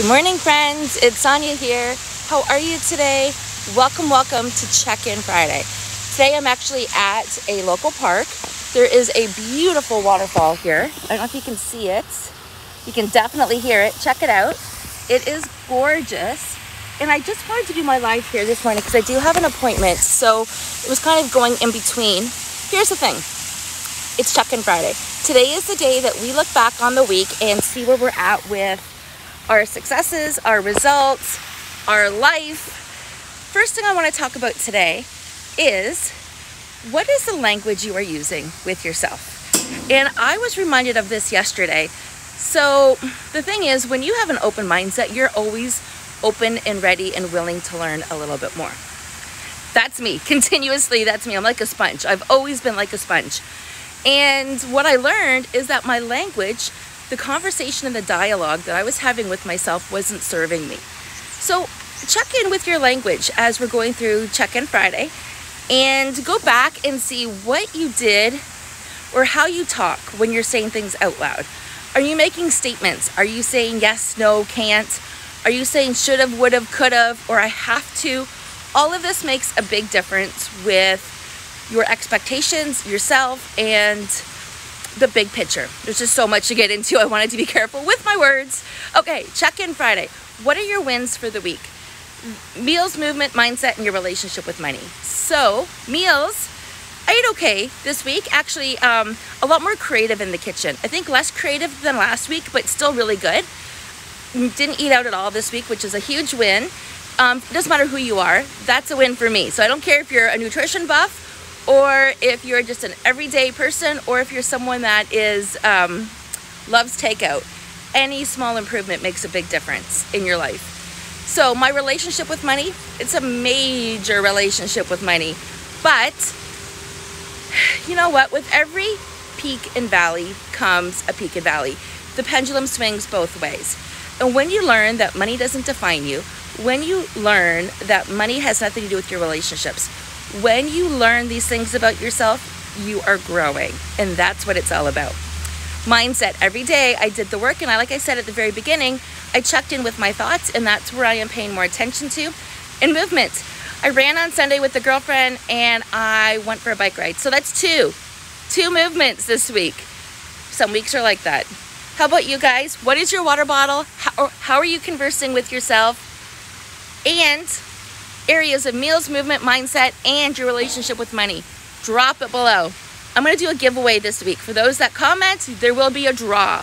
Good morning, friends. It's Sonya here. How are you today? Welcome, welcome to Check In Friday. Today I'm actually at a local park. There is a beautiful waterfall here. I don't know if you can see it. You can definitely hear it. Check it out. It is gorgeous. And I just wanted to do my live here this morning because I do have an appointment. So it was kind of going in between. Here's the thing. It's Check In Friday. Today is the day that we look back on the week and see where we're at with our successes, our results, our life. First thing I want to talk about today is what is the language you are using with yourself? And I was reminded of this yesterday. So, the thing is, when you have an open mindset, you're always open and ready and willing to learn a little bit more. That's me. Continuously, that's me. I'm like a sponge. I've always been like a sponge. And what I learned is that my language the conversation and the dialogue that I was having with myself wasn't serving me. So check in with your language as we're going through Check In Friday and go back and see what you did or how you talk when you're saying things out loud. Are you making statements? Are you saying yes, no, can't? Are you saying should have, would have, could have, or I have to? All of this makes a big difference with your expectations, yourself, and the big picture. There's just so much to get into. I wanted to be careful with my words. Okay, check in Friday. What are your wins for the week? Meals, movement, mindset, and your relationship with money. So, meals, I ate okay this week. Actually, um, a lot more creative in the kitchen. I think less creative than last week, but still really good. Didn't eat out at all this week, which is a huge win. Um, doesn't matter who you are, that's a win for me. So I don't care if you're a nutrition buff or if you're just an everyday person, or if you're someone that is um, loves takeout. Any small improvement makes a big difference in your life. So my relationship with money, it's a major relationship with money. But you know what? With every peak and valley comes a peak and valley. The pendulum swings both ways. And when you learn that money doesn't define you, when you learn that money has nothing to do with your relationships, when you learn these things about yourself, you are growing. And that's what it's all about. Mindset. Every day I did the work, and I, like I said at the very beginning, I checked in with my thoughts, and that's where I am paying more attention to. And movement. I ran on Sunday with a girlfriend, and I went for a bike ride. So that's two. Two movements this week. Some weeks are like that. How about you guys? What is your water bottle? How, how are you conversing with yourself? And areas of meals, movement, mindset, and your relationship with money. Drop it below. I'm going to do a giveaway this week. For those that comment, there will be a draw.